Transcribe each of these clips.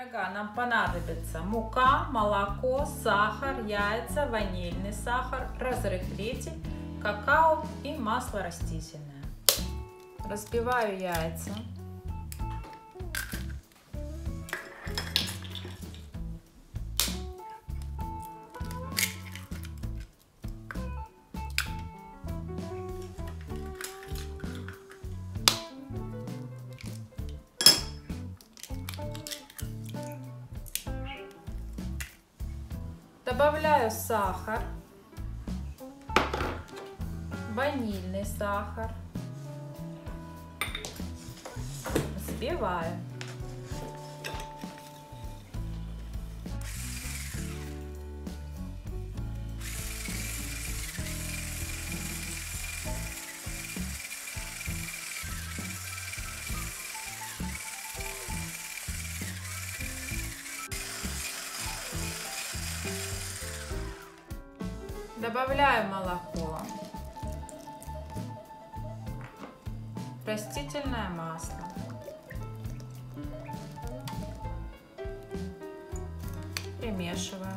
пирога нам понадобится мука, молоко, сахар, яйца, ванильный сахар, разрыхлитель, какао и масло растительное. Разбиваю яйца. Добавляю сахар, ванильный сахар, взбиваю. Добавляю молоко, растительное масло, примешиваю.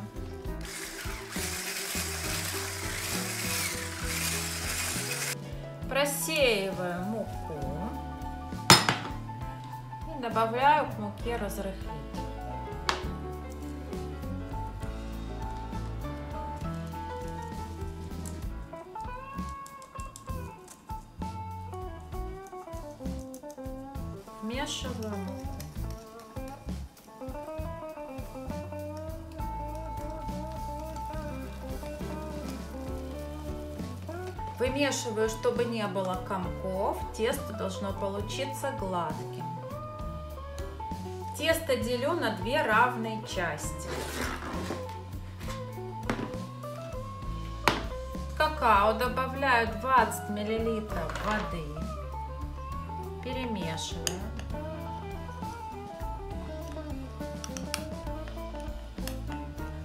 Просеиваю муку и добавляю к муке разрыхлитель. Муку. Вымешиваю, чтобы не было комков. Тесто должно получиться гладким. Тесто делю на две равные части. В какао добавляю 20 мл воды. Перемешиваю.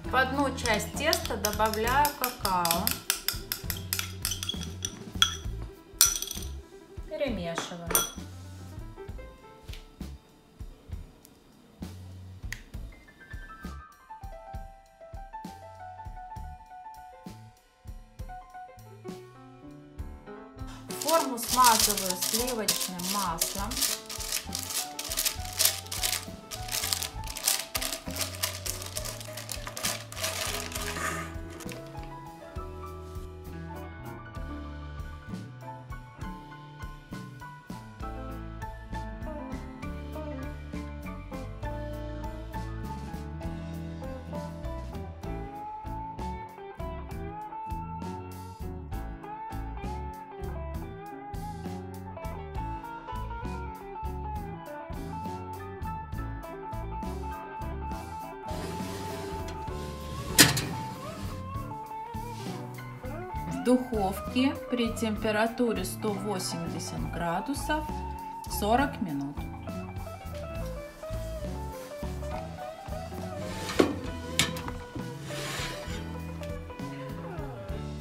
В одну часть теста добавляю какао. Перемешиваю. Форму смазываю сливочным маслом. В духовке при температуре 180 градусов 40 минут.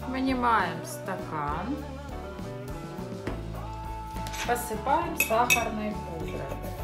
Вынимаем стакан, посыпаем сахарной пудрой.